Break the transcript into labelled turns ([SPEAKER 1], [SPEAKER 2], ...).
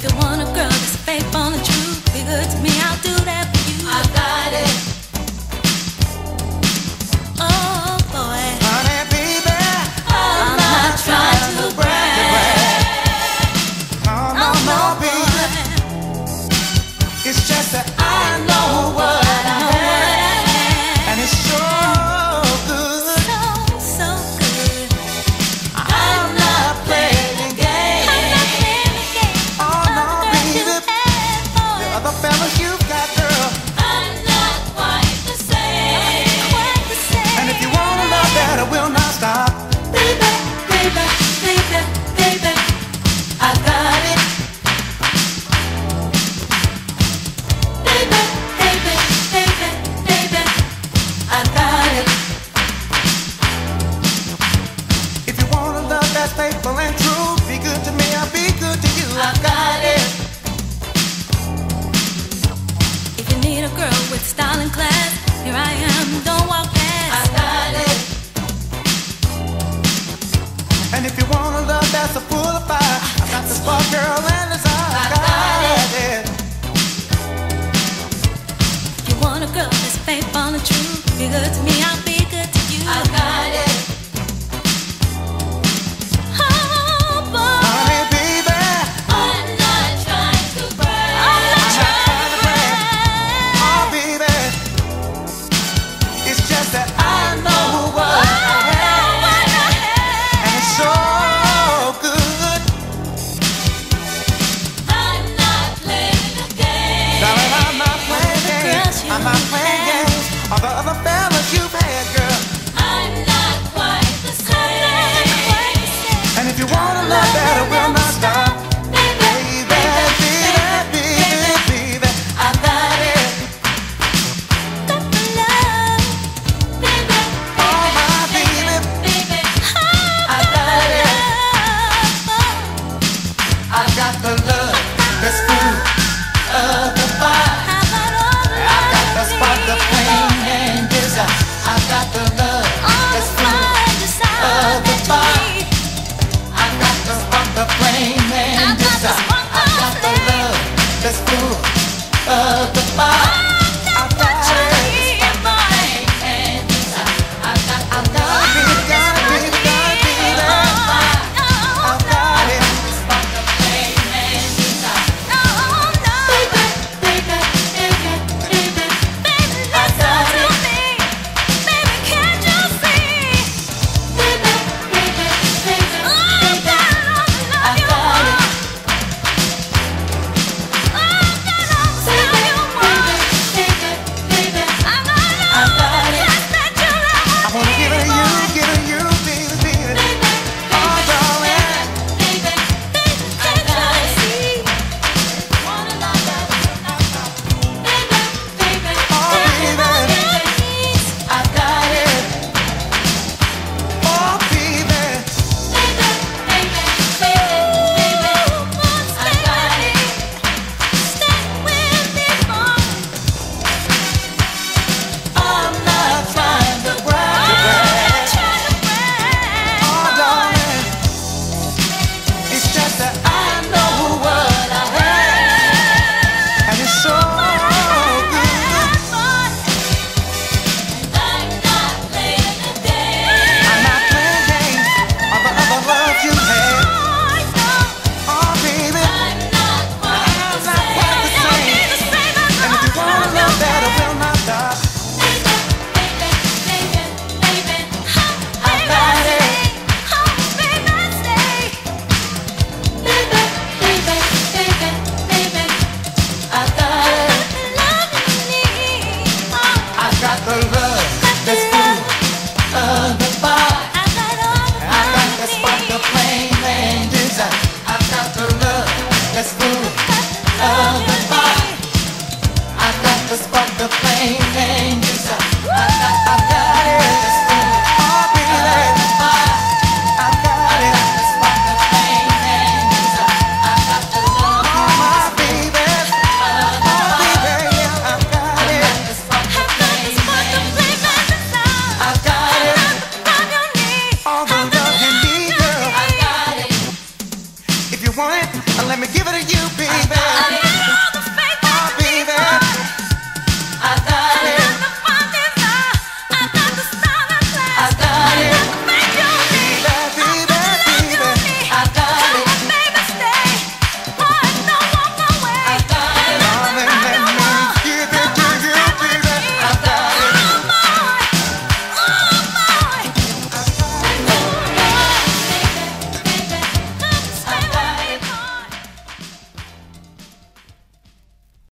[SPEAKER 1] If you
[SPEAKER 2] wanna grow, just faith on the
[SPEAKER 1] truth, be good to me, I'll
[SPEAKER 2] do that. of the fire. I got the spark, the flame, and you I got, I got. Let me give it to you, baby.